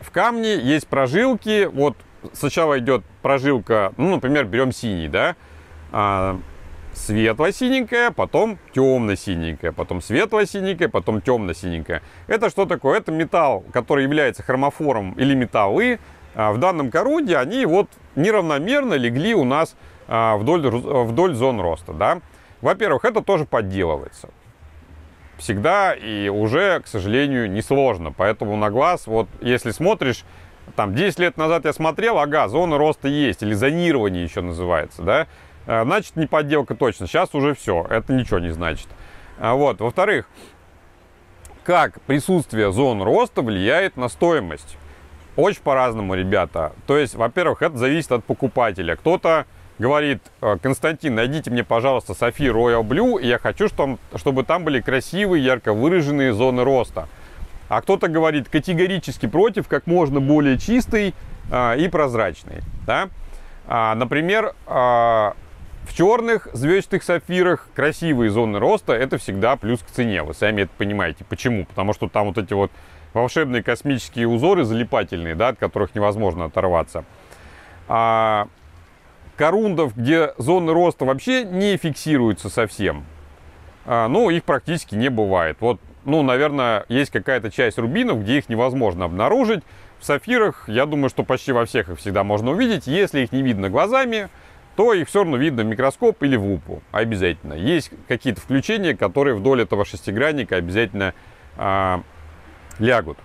в камне есть прожилки. Вот сначала идет прожилка, ну, например, берем синий, да, а, светло-синенькая, потом темно-синенькая, потом светло-синенькая, потом темно-синенькая. Это что такое? Это металл, который является хромофором или металлы. А в данном короде они вот неравномерно легли у нас вдоль, вдоль зон роста. Да? Во-первых, это тоже подделывается. Всегда и уже, к сожалению, несложно. Поэтому на глаз, вот если смотришь, там 10 лет назад я смотрел, ага, зона роста есть, или зонирование еще называется, да, а, значит, не подделка точно. Сейчас уже все, это ничего не значит. А вот, во-вторых, как присутствие зон роста влияет на стоимость? Очень по-разному, ребята. То есть, во-первых, это зависит от покупателя. Кто-то говорит, «Э, Константин, найдите мне, пожалуйста, Софи Royal Blue, и я хочу, чтобы там были красивые, ярко выраженные зоны роста. А кто-то говорит категорически против, как можно более чистый а, и прозрачный. Да? А, например, а, в черных звездчатых сапфирах красивые зоны роста это всегда плюс к цене. Вы сами это понимаете. Почему? Потому что там вот эти вот волшебные космические узоры залипательные, да, от которых невозможно оторваться. А, корундов, где зоны роста вообще не фиксируются совсем, а, ну, их практически не бывает. Вот, ну, наверное, есть какая-то часть рубинов, где их невозможно обнаружить. В сафирах, я думаю, что почти во всех их всегда можно увидеть. Если их не видно глазами, то их все равно видно в микроскоп или в лупу. Обязательно. Есть какие-то включения, которые вдоль этого шестигранника обязательно а, лягут.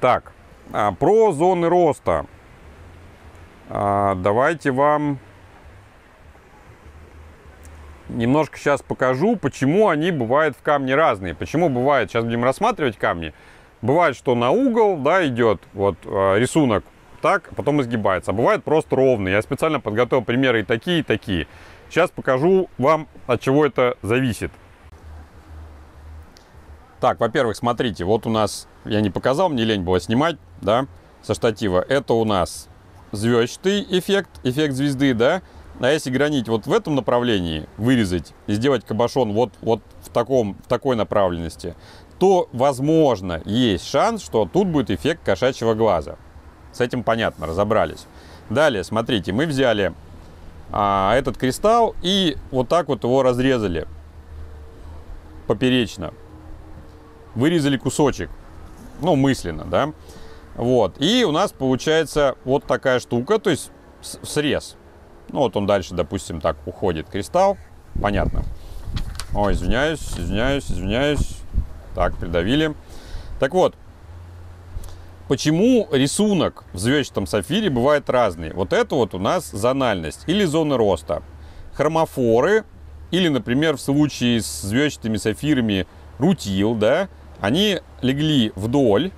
Так, а, про зоны роста. А, давайте вам немножко сейчас покажу, почему они бывают в камне разные. Почему бывает, сейчас будем рассматривать камни. Бывает, что на угол да, идет вот а, рисунок так, потом изгибается. А бывает просто ровный. Я специально подготовил примеры и такие, и такие. Сейчас покажу вам, от чего это зависит. Так, во-первых, смотрите, вот у нас, я не показал, мне лень было снимать, да, со штатива. Это у нас звездчатый эффект, эффект звезды, да. А если гранить вот в этом направлении, вырезать и сделать кабошон вот, вот в, таком, в такой направленности, то, возможно, есть шанс, что тут будет эффект кошачьего глаза. С этим понятно, разобрались. Далее, смотрите, мы взяли а, этот кристалл и вот так вот его разрезали поперечно. Вырезали кусочек, ну, мысленно, да. Вот. И у нас получается вот такая штука, то есть срез. Ну вот он дальше, допустим, так уходит кристалл. Понятно. Ой, извиняюсь, извиняюсь, извиняюсь. Так, придавили. Так вот, почему рисунок в звездчатом сапфире бывает разный? Вот это вот у нас зональность или зона роста. хромофоры, или, например, в случае с звездчатыми сафирами рутил, да, они легли вдоль,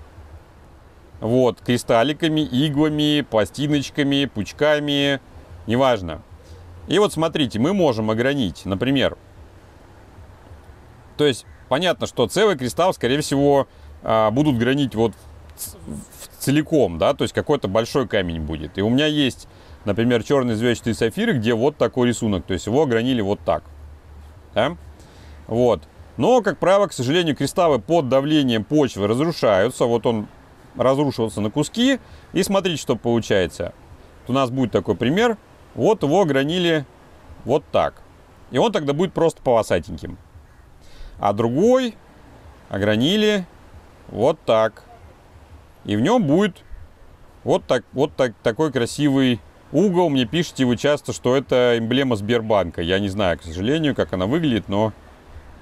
вот, кристалликами, иглами, пластиночками, пучками, неважно. И вот смотрите, мы можем огранить, например, то есть понятно, что целый кристалл, скорее всего, а, будут гранить вот целиком, да, то есть какой-то большой камень будет. И у меня есть, например, черный звездчатый сафир, где вот такой рисунок, то есть его огранили вот так. Да? Вот. Но, как правило, к сожалению, кристаллы под давлением почвы разрушаются. Вот он разрушился на куски. И смотрите, что получается. Вот у нас будет такой пример. Вот его огранили вот так. И он тогда будет просто полосатеньким. А другой огранили вот так. И в нем будет вот, так, вот так, такой красивый угол. Мне пишите вы часто, что это эмблема Сбербанка. Я не знаю, к сожалению, как она выглядит, но,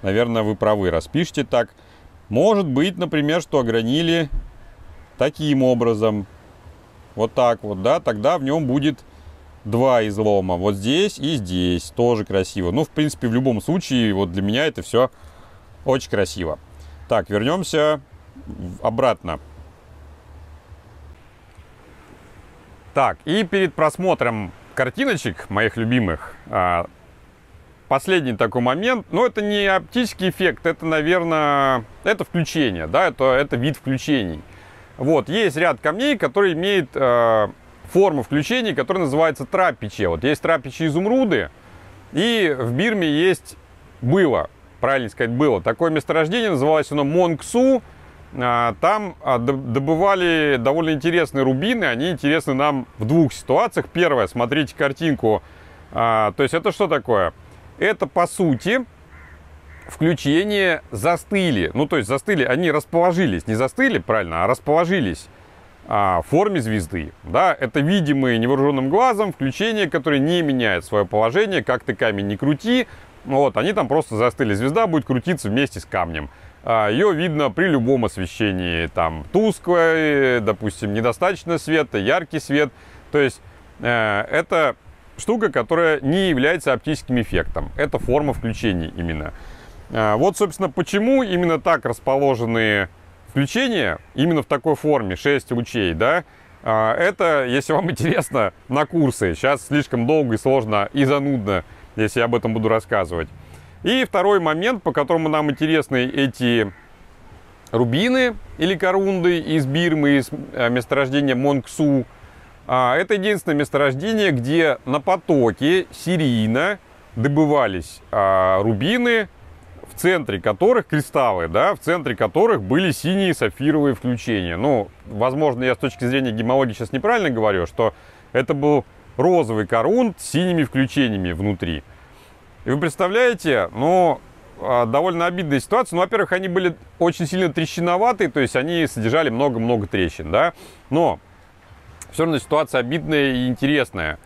наверное, вы правы, распишите так. Может быть, например, что огранили таким образом. Вот так вот, да, тогда в нем будет два излома. Вот здесь и здесь. Тоже красиво. Ну, в принципе, в любом случае, вот для меня это все очень красиво. Так, вернемся обратно. Так, и перед просмотром картиночек моих любимых, а, последний такой момент, ну это не оптический эффект, это, наверное, это включение, да, это, это вид включений. Вот, есть ряд камней, которые имеют э, форму включений, которая называется трапичи. Вот есть трапичи изумруды, и в Бирме есть было, правильно сказать, было. Такое месторождение, называлось оно Монксу, а, там а, добывали довольно интересные рубины. Они интересны нам в двух ситуациях. Первое, смотрите картинку. А, то есть это что такое? Это, по сути, включение застыли. Ну, то есть застыли, они расположились. Не застыли, правильно, а расположились в форме звезды. Да, это видимые невооруженным глазом включения, которые не меняют свое положение. Как ты камень не крути, вот, они там просто застыли. Звезда будет крутиться вместе с камнем. А, Ее видно при любом освещении. Там тусклое, допустим, недостаточно света, яркий свет. То есть э, это штука, которая не является оптическим эффектом. Это форма включений именно. Э, вот, собственно, почему именно так расположены включения, именно в такой форме, 6 лучей, да, э, это, если вам интересно, на курсы. Сейчас слишком долго и сложно и занудно, если я об этом буду рассказывать. И второй момент, по которому нам интересны эти рубины или корунды из Бирмы, из э, месторождения Монксу. А, это единственное месторождение, где на потоке серийно добывались а, рубины, в центре которых кристаллы, да, в центре которых были синие сапфировые включения. Ну, возможно, я с точки зрения гемологии сейчас неправильно говорю, что это был розовый корунд с синими включениями внутри. И вы представляете, ну, а, довольно обидная ситуация. Ну, во-первых, они были очень сильно трещиноватые, то есть они содержали много-много трещин, да. Но все равно ситуация обидная и интересная.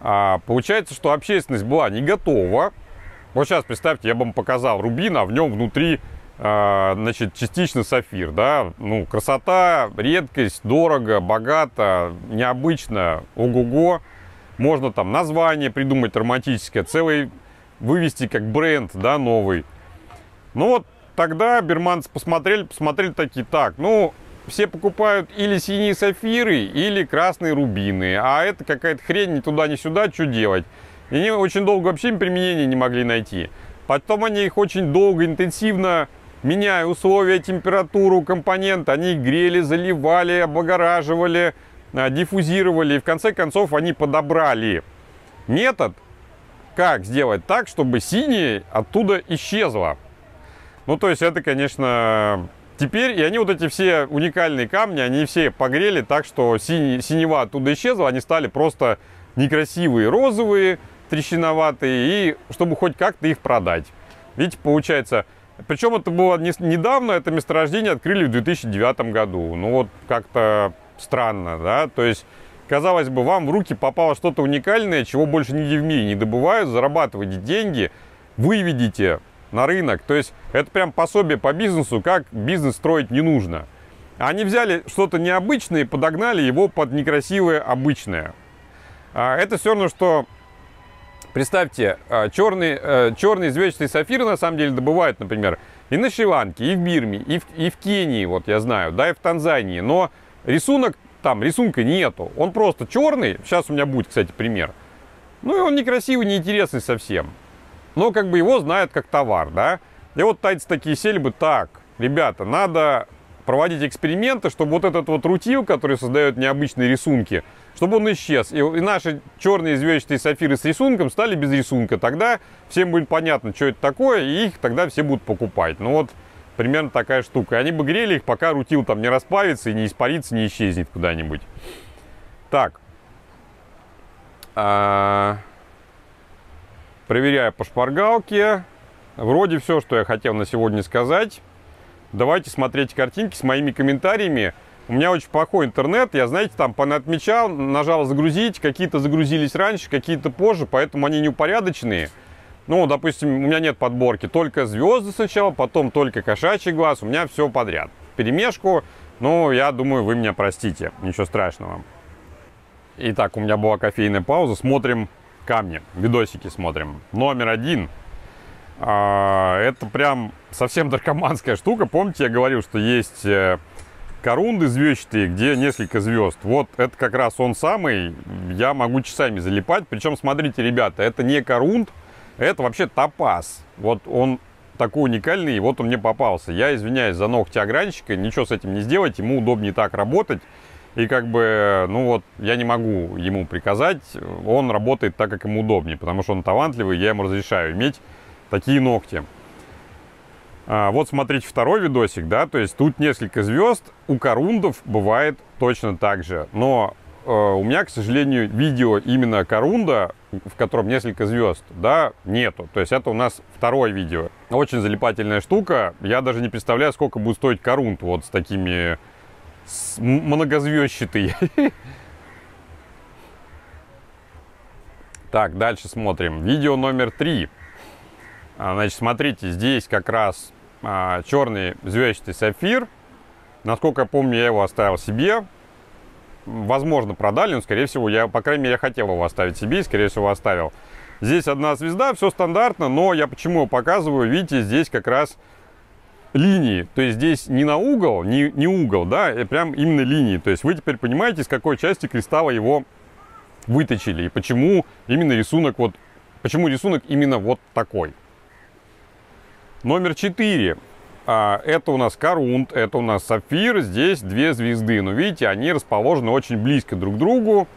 А, получается, что общественность была не готова. Вот сейчас представьте, я бы вам показал рубин, а в нем внутри а, значит, частично сафир, да, ну, красота, редкость, дорого, богато, необычно, ого-го, можно там название придумать романтическое, целый вывести как бренд, да, новый. Ну вот тогда берманцы посмотрели, посмотрели такие, так, ну, все покупают или синие сафиры, или красные рубины, а это какая-то хрень ни туда, ни сюда, что делать? И они очень долго вообще применения не могли найти. Потом они их очень долго, интенсивно, меняя условия, температуру, компонент, они грели, заливали, облагораживали, а, диффузировали. И в конце концов они подобрали метод, как сделать так, чтобы синее оттуда исчезло. Ну, то есть это, конечно, теперь, и они вот эти все уникальные камни, они все погрели так, что синий, синева оттуда исчезла, они стали просто некрасивые, розовые, трещиноватые, и чтобы хоть как-то их продать. Видите, получается, причем это было не, недавно, это месторождение открыли в 2009 году. Ну вот как-то странно, да, то есть Казалось бы, вам в руки попало что-то уникальное, чего больше нигде в мире не добывают, зарабатываете деньги, выведите на рынок. То есть это прям пособие по бизнесу, как бизнес строить не нужно. Они взяли что-то необычное и подогнали его под некрасивое обычное. А это все равно, что Представьте, черный, черный извечный сафир на самом деле добывают, например, и на Шри-Ланке, и в Бирме, и в, и в Кении, вот я знаю, да, и в Танзании. Но рисунок там, рисунка нету. Он просто черный. Сейчас у меня будет, кстати, пример. Ну и он некрасивый, неинтересный совсем. Но как бы его знают как товар, да. И вот тайцы такие сели бы, так, ребята, надо проводить эксперименты, чтобы вот этот вот рутил, который создает необычные рисунки, чтобы он исчез. И, и наши черные звездчатые сафиры с рисунком стали без рисунка. Тогда всем будет понятно, что это такое, и их тогда все будут покупать. Ну вот примерно такая штука. Они бы грели их, пока рутил там не расплавится и не испарится, не исчезнет куда-нибудь. Так. А... Проверяю по шпаргалке. Вроде все, что я хотел на сегодня сказать. Давайте смотреть картинки с моими комментариями. У меня очень плохой интернет, я, знаете, там понатмечал, нажал загрузить, какие-то загрузились раньше, какие-то позже, поэтому они неупорядоченные. Ну, допустим, у меня нет подборки, только звезды сначала, потом только кошачий глаз, у меня все подряд. Перемешку, ну, я думаю, вы меня простите, ничего страшного. Итак, у меня была кофейная пауза, смотрим камни, видосики смотрим. Номер один. А, это прям совсем наркоманская штука. Помните, я говорил, что есть э, корунды звездчатые, где несколько звезд. Вот это как раз он самый. Я могу часами залипать. Причем, смотрите, ребята, это не корунд, это вообще топаз. Вот он такой уникальный, и вот он мне попался. Я извиняюсь за ногти огранщика, ничего с этим не сделать, ему удобнее так работать. И как бы, ну вот, я не могу ему приказать, он работает так, как ему удобнее, потому что он талантливый, я ему разрешаю иметь такие ногти. А, вот смотрите второй видосик, да, то есть тут несколько звезд, у корундов бывает точно так же, но э, у меня, к сожалению, видео именно корунда, в котором несколько звезд, да, нету, то есть это у нас второе видео. Очень залипательная штука, я даже не представляю, сколько будет стоить корунд вот с такими с многозвездчатый. Так, дальше смотрим. Видео номер три. А, значит, смотрите, здесь как раз а, черный звездчатый сапфир. Насколько я помню, я его оставил себе. Возможно, продали, но, скорее всего, я, по крайней мере, я хотел его оставить себе и, скорее всего, оставил. Здесь одна звезда, все стандартно, но я почему показываю? Видите, здесь как раз линии. То есть здесь не на угол, не, не угол, да, а прям именно линии. То есть вы теперь понимаете, с какой части кристалла его выточили и почему именно рисунок вот, почему рисунок именно вот такой. Номер 4. А, это у нас корунд, это у нас сапфир. Здесь две звезды. Но видите, они расположены очень близко друг к другу.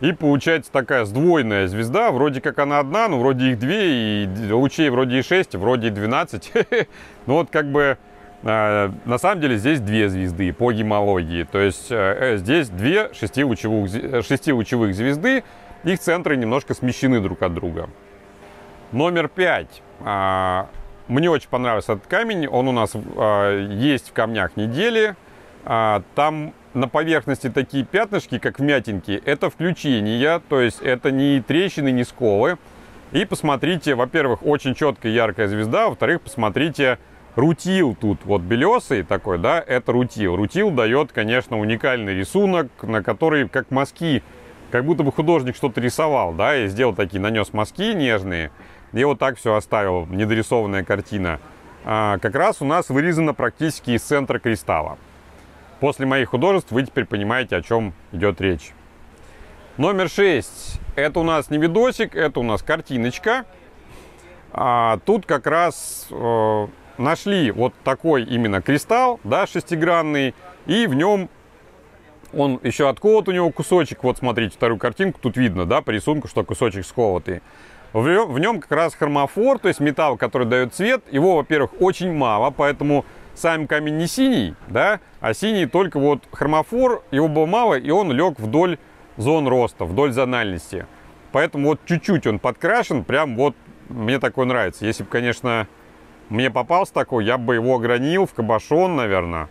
И получается такая сдвоенная звезда. Вроде как она одна, но вроде их две. И лучей вроде и 6, вроде и 12. Ну вот как бы а, на самом деле здесь две звезды по гемологии. То есть э, э, здесь две шестилучевых, шестилучевых звезды. Их центры немножко смещены друг от друга. Номер 5. Мне очень понравился этот камень. Он у нас э, есть в камнях недели. Э, там на поверхности такие пятнышки, как вмятинки. Это включения, то есть это не трещины, не сколы. И посмотрите, во-первых, очень четкая яркая звезда. Во-вторых, посмотрите, рутил тут вот белесый такой, да, это рутил. Рутил дает, конечно, уникальный рисунок, на который как мазки, как будто бы художник что-то рисовал, да, и сделал такие, нанес мазки нежные. И вот так все оставил, недорисованная картина. А, как раз у нас вырезано практически из центра кристалла. После моих художеств вы теперь понимаете, о чем идет речь. Номер 6. Это у нас не видосик, это у нас картиночка. А, тут как раз э, нашли вот такой именно кристалл, да, шестигранный, и в нем он еще отколот у него кусочек. Вот смотрите вторую картинку, тут видно, да, по рисунку, что кусочек сколотый. В нем как раз хромофор, то есть металл, который дает цвет. Его, во-первых, очень мало, поэтому сам камень не синий, да, а синий только вот хромофор, его было мало, и он лег вдоль зон роста, вдоль зональности. Поэтому вот чуть-чуть он подкрашен, прям вот мне такой нравится. Если бы, конечно, мне попался такой, я бы его огранил в кабошон, наверное.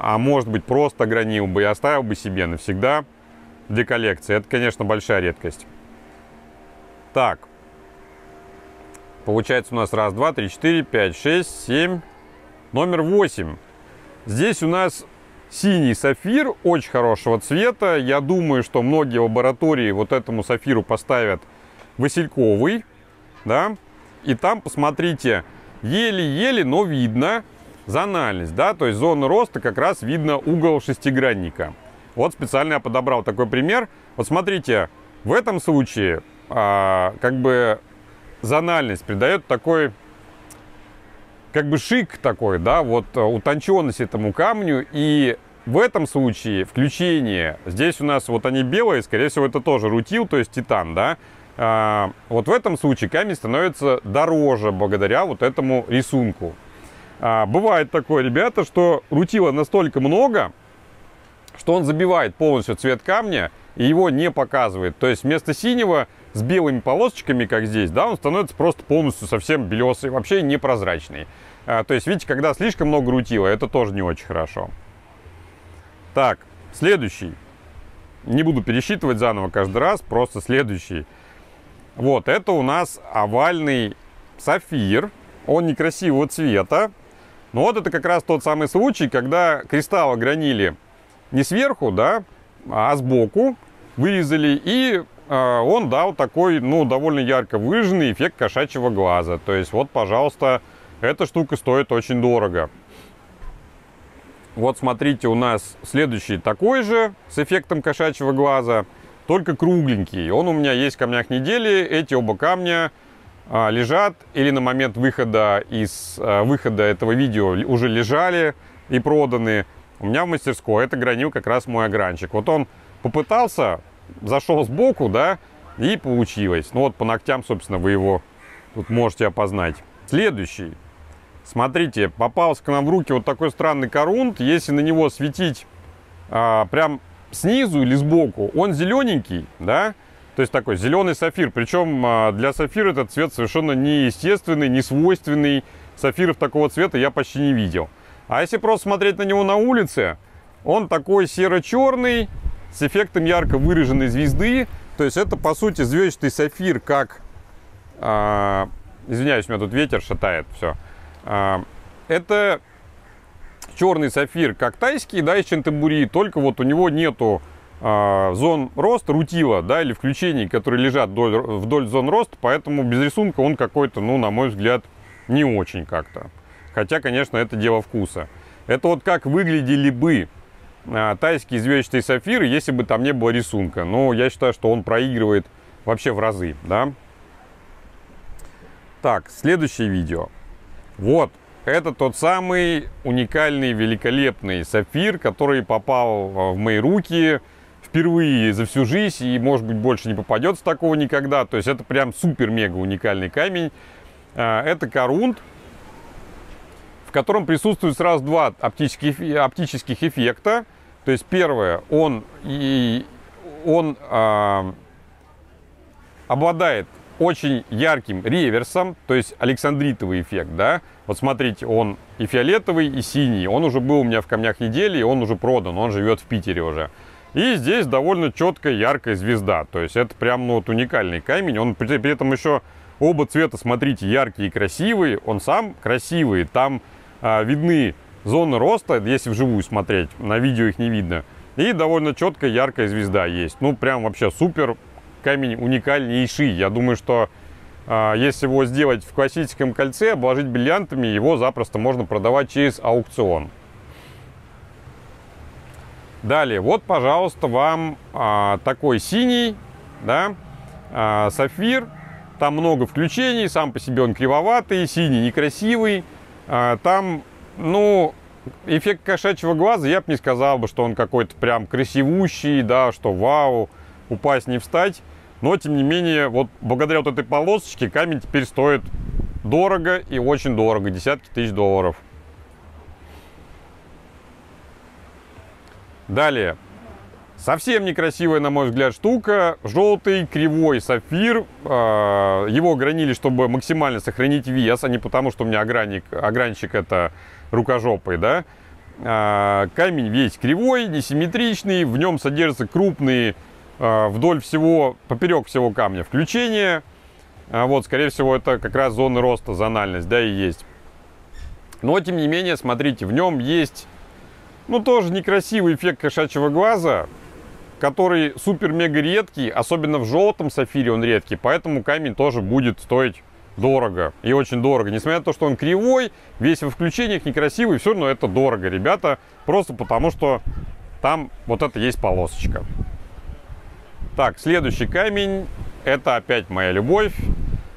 А может быть, просто огранил бы и оставил бы себе навсегда для коллекции. Это, конечно, большая редкость. Так. Получается у нас раз, два, три, четыре, пять, шесть, семь. Номер восемь. Здесь у нас синий сафир очень хорошего цвета. Я думаю, что многие лаборатории вот этому сафиру поставят васильковый, да, и там, посмотрите, еле-еле, но видно зональность, да, то есть зона роста как раз видно угол шестигранника. Вот специально я подобрал такой пример. Вот смотрите, в этом случае а, как бы зональность придает такой как бы шик такой, да, вот э, утонченность этому камню. И в этом случае включение, здесь у нас вот они белые, скорее всего, это тоже рутил, то есть титан, да. А, вот в этом случае камень становится дороже благодаря вот этому рисунку. А, бывает такое, ребята, что рутила настолько много, что он забивает полностью цвет камня и его не показывает. То есть вместо синего с белыми полосочками, как здесь, да, он становится просто полностью совсем белесый, вообще непрозрачный. А, то есть, видите, когда слишком много рутила, это тоже не очень хорошо. Так, следующий. Не буду пересчитывать заново каждый раз, просто следующий. Вот, это у нас овальный сафир. Он некрасивого цвета. Но вот это как раз тот самый случай, когда кристаллы гранили не сверху, да, а сбоку вырезали и он дал такой, ну, довольно ярко выраженный эффект кошачьего глаза. То есть, вот, пожалуйста, эта штука стоит очень дорого. Вот, смотрите, у нас следующий такой же, с эффектом кошачьего глаза, только кругленький. Он у меня есть в камнях недели. Эти оба камня а, лежат или на момент выхода из а, выхода этого видео уже лежали и проданы. У меня в мастерской это гранил как раз мой огранчик. Вот он попытался зашел сбоку, да, и получилось. Ну вот по ногтям, собственно, вы его тут можете опознать. Следующий. Смотрите, попался к нам в руки вот такой странный корунт. Если на него светить а, прям снизу или сбоку, он зелененький, да, то есть такой зеленый сафир. Причем а, для сафира этот цвет совершенно неестественный, не свойственный. Сафиров такого цвета я почти не видел. А если просто смотреть на него на улице, он такой серо-черный, с эффектом ярко выраженной звезды. То есть это, по сути, звездчатый сафир, как... Э, извиняюсь, у меня тут ветер шатает, все. Э, это черный сафир, как тайский, да, из чентабури, только вот у него нету э, зон роста, рутила, да, или включений, которые лежат вдоль, вдоль зон роста, поэтому без рисунка он какой-то, ну, на мой взгляд, не очень как-то. Хотя, конечно, это дело вкуса. Это вот как выглядели бы а, тайский звездчатый сафир, если бы там не было рисунка. Но я считаю, что он проигрывает вообще в разы, да. Так, следующее видео. Вот, это тот самый уникальный, великолепный сафир, который попал в мои руки впервые за всю жизнь и, может быть, больше не попадется такого никогда. То есть это прям супер-мега уникальный камень. А, это корунт, в котором присутствует сразу два оптических, оптических эффекта. То есть первое, он, и, он э, обладает очень ярким реверсом, то есть александритовый эффект, да. Вот смотрите, он и фиолетовый, и синий. Он уже был у меня в камнях недели, и он уже продан, он живет в Питере уже. И здесь довольно четкая, яркая звезда. То есть это прям ну, вот уникальный камень. Он при, при этом еще оба цвета, смотрите, яркие и красивые. Он сам красивый. Там а, видны зоны роста, если вживую смотреть, на видео их не видно. И довольно четкая, яркая звезда есть. Ну, прям вообще супер. Камень уникальнейший. Я думаю, что э, если его сделать в классическом кольце, обложить бриллиантами, его запросто можно продавать через аукцион. Далее, вот, пожалуйста, вам э, такой синий, да, э, сапфир. Там много включений, сам по себе он кривоватый, синий некрасивый. Э, там ну, эффект кошачьего глаза, я бы не сказал бы, что он какой-то прям красивущий, да, что вау, упасть не встать. Но, тем не менее, вот благодаря вот этой полосочке камень теперь стоит дорого и очень дорого, десятки тысяч долларов. Далее. Совсем некрасивая, на мой взгляд, штука. Желтый кривой сапфир. А, его гранили, чтобы максимально сохранить вес, а не потому, что у меня огранник, огранчик это рукожопый, да. А, камень весь кривой, несимметричный, в нем содержатся крупные а, вдоль всего, поперек всего камня включения. А, вот, скорее всего, это как раз зона роста, зональность, да, и есть. Но, тем не менее, смотрите, в нем есть, ну, тоже некрасивый эффект кошачьего глаза. который супер-мега редкий, особенно в желтом сафире он редкий, поэтому камень тоже будет стоить дорого и очень дорого. Несмотря на то, что он кривой, весь во включениях, некрасивый, все равно это дорого, ребята. Просто потому, что там вот это есть полосочка. Так, следующий камень, это опять моя любовь.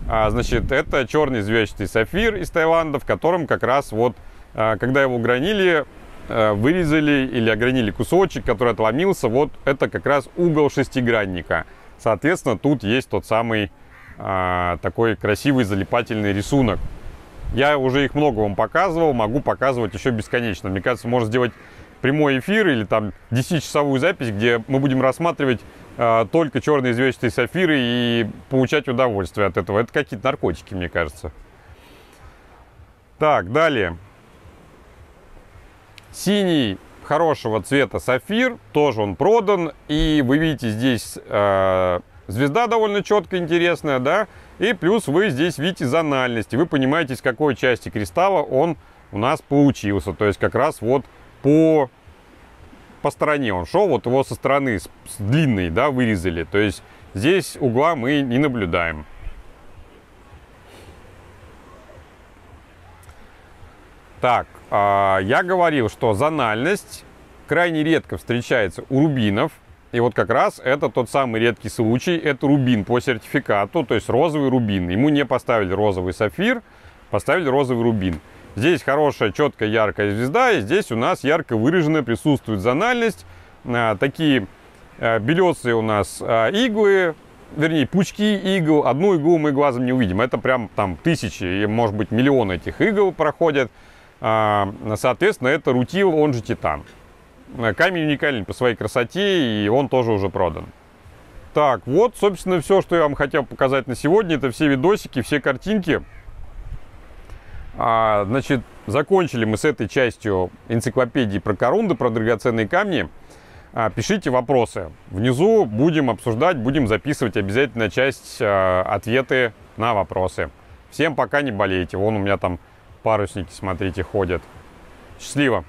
А, значит, это черный звездчатый сафир из Таиланда, в котором как раз вот, а, когда его гранили, а, вырезали или огранили кусочек, который отломился, вот это как раз угол шестигранника. Соответственно, тут есть тот самый а, такой красивый залипательный рисунок. Я уже их много вам показывал, могу показывать еще бесконечно. Мне кажется, можно сделать прямой эфир или там 10-часовую запись, где мы будем рассматривать э, только черные звездчатые сафиры и получать удовольствие от этого. Это какие-то наркотики, мне кажется. Так, далее. Синий хорошего цвета сафир, тоже он продан. И вы видите здесь э, Звезда довольно четко интересная, да? И плюс вы здесь видите зональность. И вы понимаете, с какой части кристалла он у нас получился. То есть как раз вот по, по стороне он шел. Вот его со стороны, с, с длинной, да, вырезали. То есть здесь угла мы не наблюдаем. Так, э, я говорил, что зональность крайне редко встречается у рубинов. И вот как раз это тот самый редкий случай, это рубин по сертификату, то есть розовый рубин. Ему не поставили розовый сафир, поставили розовый рубин. Здесь хорошая, четкая, яркая звезда, и здесь у нас ярко выраженная присутствует зональность. А, такие а, белесые у нас а, иглы, вернее, пучки игл. Одну иглу мы глазом не увидим. Это прям там тысячи, может быть, миллионы этих игл проходят. Соответственно, это рутил, он же титан. Э, камень уникальный по своей красоте, и он тоже уже продан. Так, вот, собственно, все, что я вам хотел показать на сегодня. Это все видосики, все картинки. А, значит, закончили мы с этой частью энциклопедии про корунды, про драгоценные камни. А, пишите вопросы. Внизу будем обсуждать, будем записывать обязательно часть а, ответы на вопросы. Всем пока не болейте. Вон у меня там парусники, смотрите, ходят. Счастливо!